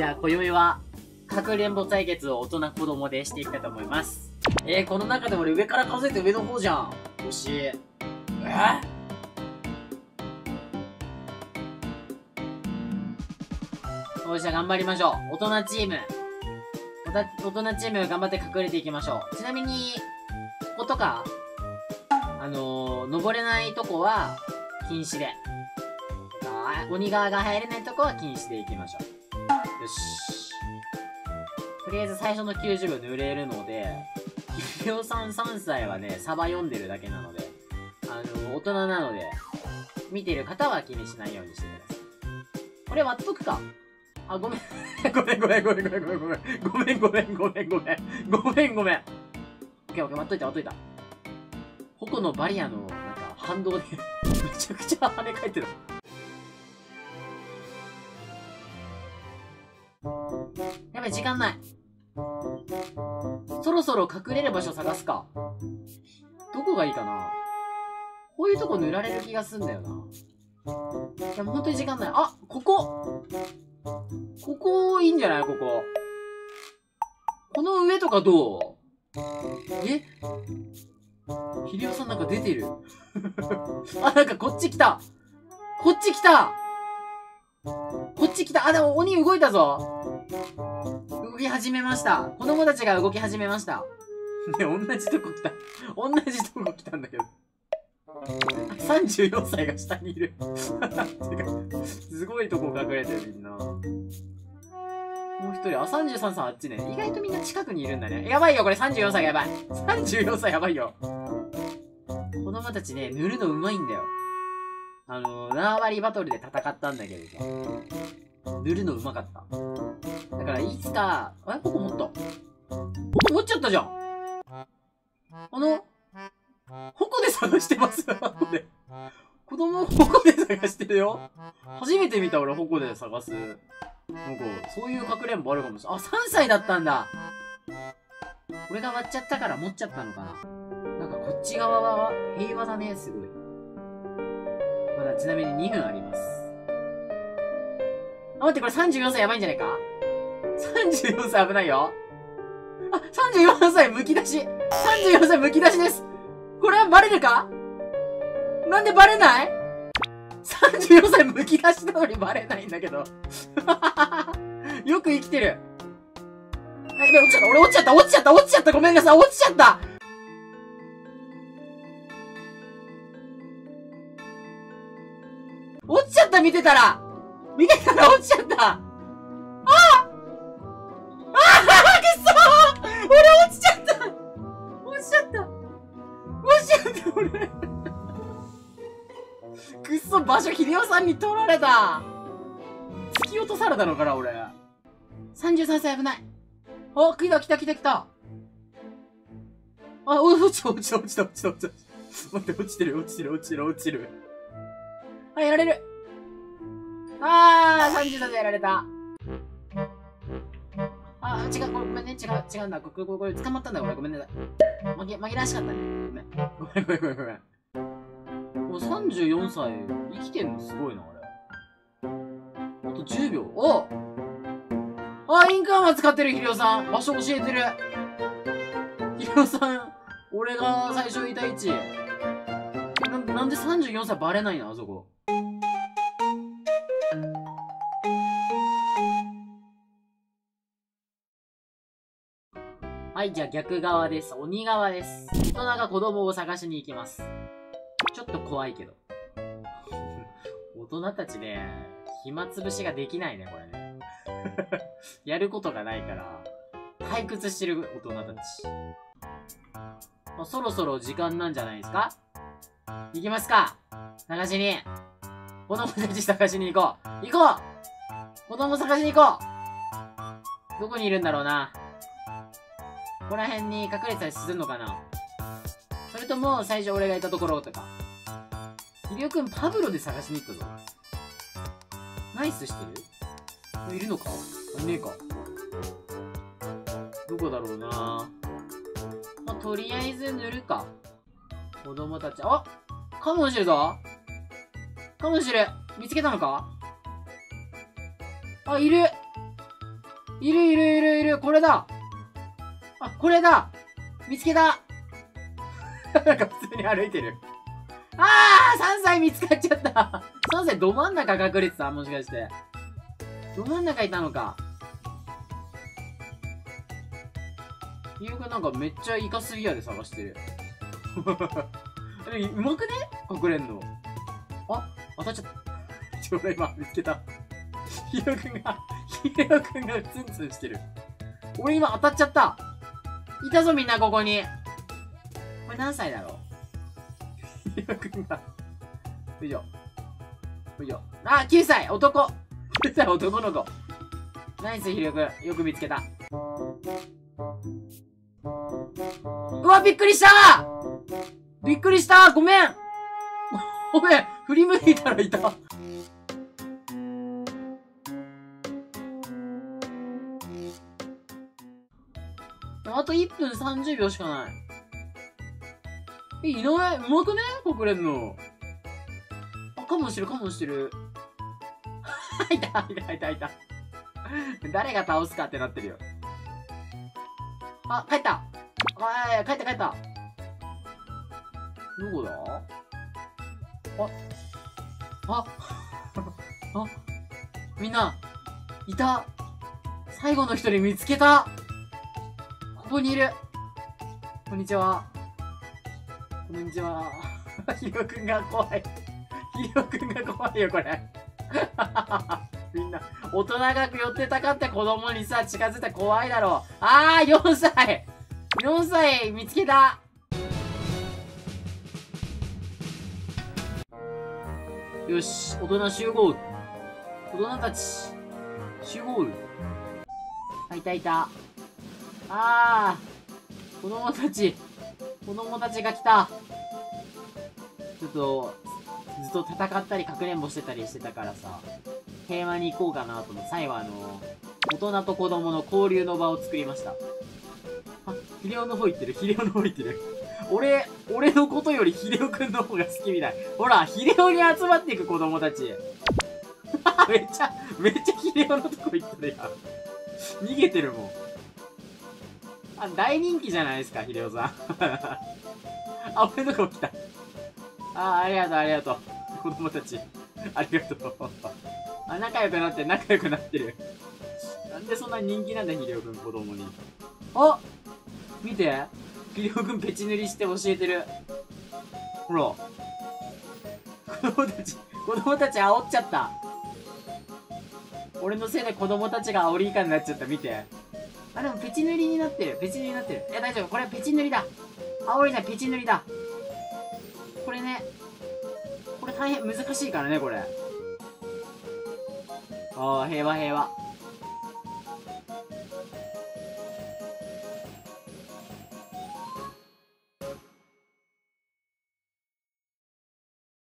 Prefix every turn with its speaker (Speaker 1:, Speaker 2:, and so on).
Speaker 1: じゃあ、今宵は、かくれんぼ対決を大人子供でしていきたいと思います。えー、この中で俺上から数えて上の方じゃん。よし。えよし、じゃあ頑張りましょう。大人チーム。大人チーム頑張って隠れていきましょう。ちなみに、こことか、あのー、登れないとこは、禁止で。鬼側が入れないとこは禁止でいきましょう。とりあえず最初の90秒濡れるので、ひよさん3歳はね、サバ読んでるだけなので、あの、大人なので、見てる方は気にしないようにしてください。これ割っとくか？あ、ごめん。ごめんごめんごめんごめんごめんごめん。ごめんごめんごめんごめん。ごめんごめん。オッケーオッケー、割っといた割っといた。矛のバリアの、なんか、反動でめちゃくちゃ跳ね返ってる。やばい、時間ない。ろそろ隠れる場所探すか。どこがいいかな。こういうとこ塗られる気がすんだよな。いや、もう本当に時間ない。あここ。ここ、いいんじゃない？ここ。この上とかどう？え？秀夫さんなんか出てる。あ、なんかこっち来た。こっち来た。こっち来た。あ、でも鬼動いたぞ。き始めました。子供たちが動き始めました。ね、同じとこ来た。同じとこ来たんだけど。34歳が下にいる すごいとこ隠れてるみんな。もう一人、あ、33歳あっちね。意外とみんな近くにいるんだね。やばいよ、これ34歳がやばい。34歳やばいよ。子供たちね、塗るのうまいんだよ。あの、縄張りバトルで戦ったんだけどさ。塗るのうまかった。だから、いつか、あれ？ここ持った？ここ持っちゃったじゃん。あの、矛で探してますで。子供矛で探してるよ。初めて見た俺矛で探す。なんか、そういうかくれんぼあるかもしれない。あ、3歳だったんだ。俺が割っちゃったから持っちゃったのかな。なんかこっち側は平和だね、すごい。まだちなみに2分あります。あ、待って、これ34歳やばいんじゃないか ?34 歳危ないよ。あ、34歳むき出し !34 歳むき出しですこれはバレるか？なんでバレない ?34 歳むき出しなのにバレないんだけど。よく生きてる。え、落ちちゃった。俺落ちちゃった。落ちちゃった。落ちちゃった。ごめんなさい。落ちちゃった。落ちちゃった、見てたら。見てたら落ちちゃった。ああああくそ俺落ちちゃっ！た落ちちゃっ！た落ちちゃっ！た俺くっ！そ場所秀夫さんに取られた突き落とされたのかな俺33歳危ないあ来た来た来た来たあ落ちた落ちた落ちた落ちた落ちた待っ！て落ちてる落ちてる落ちてる落ちてるあやられるあー33歳やられたあ、違う、ごめんね、違う、違うんだ。これ、これ、これ、捕まったんだ、これ、ごめんなさい。紛紛らわしかったね。ごめん。ごめん、ごめん、ごめん、ごめん。もう34歳、生きてんのすごいな、俺。あと10秒。おあ、インカーマ使ってる、ひりおさん。場所教えてる。ひりおさん、俺が最初いた位置。ななんで34歳バレないの？あそこ。はい、じゃあ逆側です。鬼側です。大人が子供を探しに行きます。ちょっと怖いけど。大人たちね、暇つぶしができないね、これね。やることがないから、退屈してる大人たち。もうそろそろ時間なんじゃないですか？行きますか探しに。子供たち探しに行こう。行こう子供探しに行こうどこにいるんだろうな？ここら辺に隠れたりするのかな？それとも、最初俺がいたところとか？ひりおくん、パブロで探しに行ったぞ。ナイスしてる？いるのか？いねえか。どこだろうな？まあ、とりあえず塗るか。子供たち、あカモンしてるぞ。カモンしてる。見つけたのか？あ、いる。いるいるいるいる、これだ。あ、これだ見つけた なんか普通に歩いてる。あー !3 歳見つかっちゃった !3 歳ど真ん中隠れてた？もしかして。ど真ん中いたのか。ひよくなんかめっちゃイカスギアで探してる。うまくね？隠れんの。あ、当たっちゃった。ちょうど今見つけた。ひよくんが、ひよくんがツンツンしてる。俺今当たっちゃった。いたぞみんなここに。これ何歳だろう？ひよくんが。よいしょ。よいしょ。あ、9歳男 !9 歳男の子。ナイスひよくん。よく見つけた。うわ、びっくりしたびっくりしたごめんごめん振り向いたらいたあと1分30秒しかない。え、いない？うまくね？隠れんの。あ、カモンしてる、カモンしてる。いた、いた、いた、いた。誰が倒すかってなってるよ。あ、帰ったあ、帰った帰った。どこだ？あ、あ、あ、みんな、いた最後の一人見つけたここにいるこんにちは。こんにちは。ひろくんが怖い。ひろくんが怖いよ、これ。みんな、大人が寄ってたかって子供にさ、近づいたら怖いだろう。あー、4歳 !4 歳見つけたよし、大人集合。大人たち、集合。あ、いたいた。あー、子供たち、子供たちが来た。ちょっと、ずっと戦ったりかくれんぼしてたりしてたからさ、平和に行こうかなと思って、最後あの、大人と子供の交流の場を作りました。あ、ヒレオの方行ってる、ヒレオの方行ってる。俺、俺のことよりヒレオくんの方が好きみたい。ほら、ヒレオに集まっていく子供たち。めっちゃ、めっちゃヒレオのとこ行ってるやん。逃げてるもん。あ、大人気じゃないですか、ヒレオさん。あ、俺のとこ来た。あ、ありがとう、ありがとう。子供たち。ありがとう。あ、仲良くなって仲良くなってる。なんでそんな人気なんだ、ヒデオくん、子供に。あ見て。ヒデオくんペチ塗りして教えてる。ほら。子供たち、子供たち煽っちゃった。俺のせいで子供たちが煽りイカになっちゃった、見て。あ、でもペチ塗りになってる。ペチ塗りになってる。いや、大丈夫。これはペチ塗りだ。煽りじゃペチ塗りだ。これね。これ大変難しいからね、これ。ああ、平和平和。